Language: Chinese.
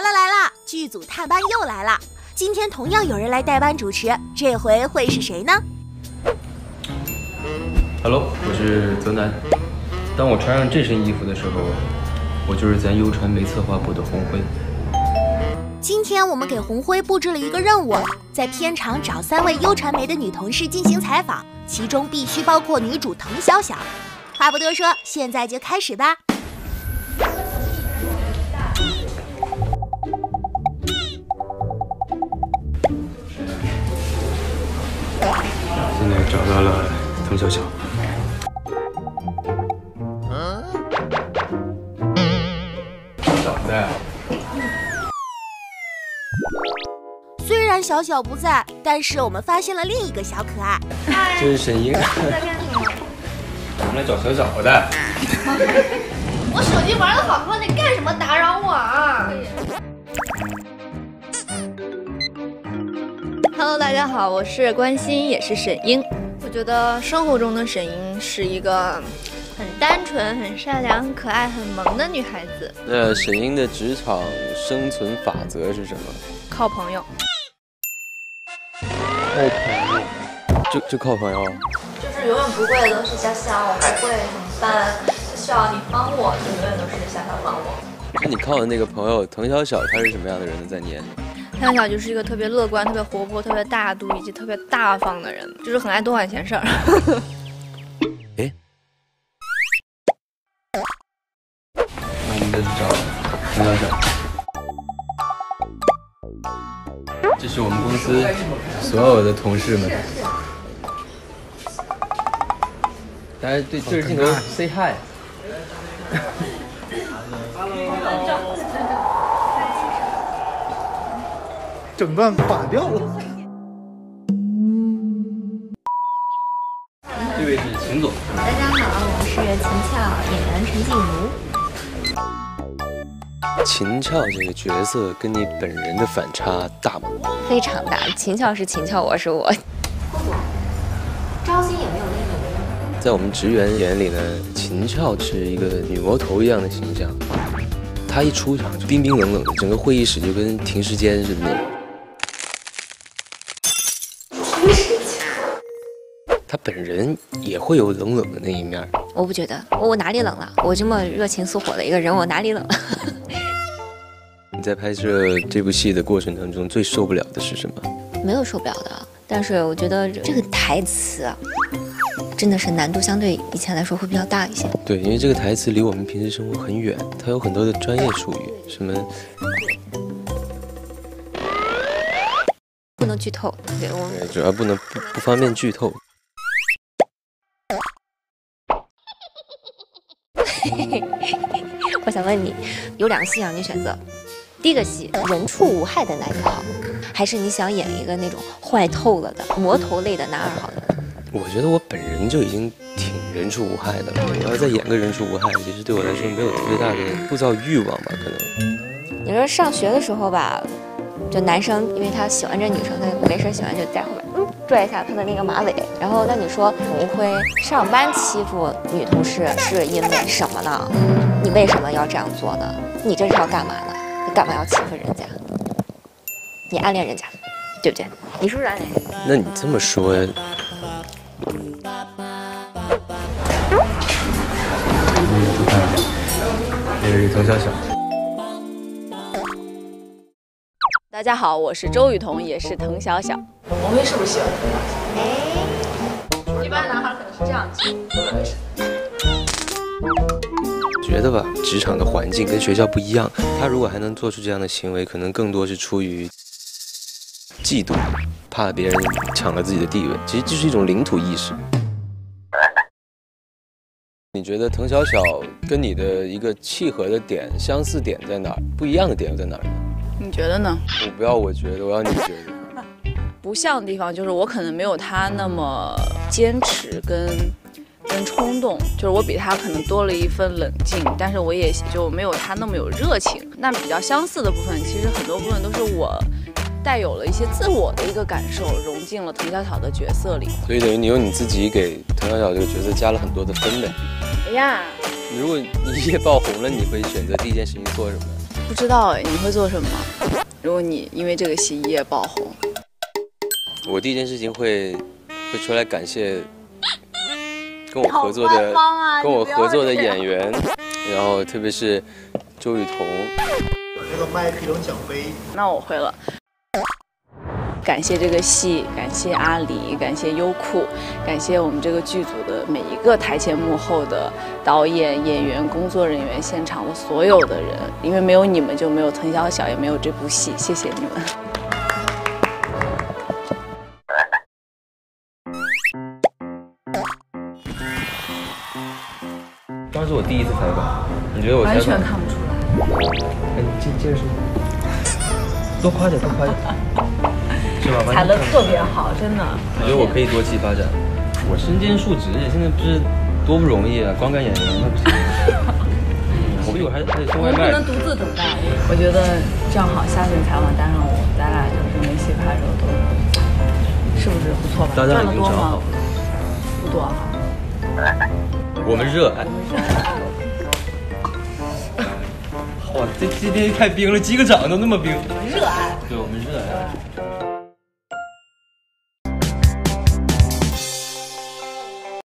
来了来了，剧组探班又来了。今天同样有人来代班主持，这回会是谁呢？Hello，我是泽南。当我穿上这身衣服的时候，我就是咱优传媒策划部的红辉。今天我们给红辉布置了一个任务，在片场找三位优传媒的女同事进行采访，其中必须包括女主滕小小。话不多说，现在就开始吧。了滕小小。小在。虽然小小不在，但是我们发现了另一个小可爱。这是沈英。在干什么？我们来找小小的。我手机玩的好好，你干什么打扰我啊？Hello，大家好，我是关心，也是沈英。我觉得生活中的沈英是一个很单纯、很善良、很可爱、很萌的女孩子。那沈英的职场生存法则是什么？靠朋友。靠朋友？就就靠朋友？就是永远不会的都是小小，我不会怎么办？需要你帮我，就永远都是小小帮我。那你靠的那个朋友滕小小，她是什么样的人呢？在年。从小就是一个特别乐观、特别活泼、特别大度以及特别大方的人，就是很爱多管闲事儿。哎，那我们再找陈小小。这是我们公司所有的同事们，大家对对着镜头 say hi。Hello 整段垮掉了。这位是秦总。大家好，我是秦俏，演员陈静茹。秦俏这个角色跟你本人的反差大吗？非常大。秦俏是秦俏，我是我。郭总，招新也没有那个。在我们职员眼里呢，秦俏是一个女魔头一样的形象。她一出场就冰冰冷冷的，整个会议室就跟停尸间似的。他本人也会有冷冷的那一面，我不觉得，我哪里冷了？我这么热情似火的一个人，我哪里冷了？你在拍摄这部戏的过程当中，最受不了的是什么？没有受不了的，但是我觉得这个台词真的是难度相对以前来说会比较大一些。对，因为这个台词离我们平时生活很远，它有很多的专业术语，什么能剧透，对我们，主要不能不不方便剧透。我想问你，有两个戏让你选择，第一个戏人畜无害的男一好，还是你想演一个那种坏透了的魔头类的男二好？我觉得我本人就已经挺人畜无害的了，我要再演个人畜无害，其实对我来说没有特别大的塑造欲望吧，可能。你说上学的时候吧，就男生因为他喜欢这女生，他没事喜欢就在后面。拽一下她的那个马尾，然后那你说红辉上班欺负女同事是因为什么呢？你为什么要这样做呢？你这是要干嘛呢？你干嘛要欺负人家？你暗恋人家，对不对？你是不是暗恋？那你这么说，这是滕小小。大家好，我是周雨彤，也是滕小小。红辉是不是喜欢滕小小？哎，一般男孩可能是这样子觉得吧，职场的环境跟学校不一样，他如果还能做出这样的行为，可能更多是出于嫉妒，怕别人抢了自己的地位。其实就是一种领土意识。你觉得滕小小跟你的一个契合的点、相似点在哪儿？不一样的点又在哪儿呢？你觉得呢？我不要，我觉得我要你觉得。不像的地方就是我可能没有他那么坚持跟跟冲动，就是我比他可能多了一份冷静，但是我也就没有他那么有热情。那比较相似的部分，其实很多部分都是我带有了一些自我的一个感受，融进了滕小小的角色里。所以等于你用你自己给滕小小这个角色加了很多的分呗。哎呀，如果你一夜爆红了，你会选择第一件事情做什么？不知道哎，你会做什么？如果你因为这个戏一夜爆红，我第一件事情会会出来感谢跟我合作的、啊跟我合作的演员，然后特别是周雨彤。我这个麦皮龙奖杯。那我会了。感谢这个戏，感谢阿里，感谢优酷，感谢我们这个剧组的每一个台前幕后的导演、演员、工作人员、现场的所有的人，因为没有你们就没有滕小小，也没有这部戏，谢谢你们。当时我第一次采访，你觉得我完全看不出来。哎，接接着说，多夸点，多夸点，是吧？踩的特别好，真的。我觉得我可以多期发展。我身兼数职，现在不是多不容易啊！光干演员那不行。我以为还还得送外卖。独自等待。我觉得这样好下次采访带上我，咱俩就是没戏拍的时候都是不是不错吧？大家已赚的多吗经找好？不多哈。我们热爱。哇，这今天太冰了，击个掌都那么冰。热爱。对，我们热爱。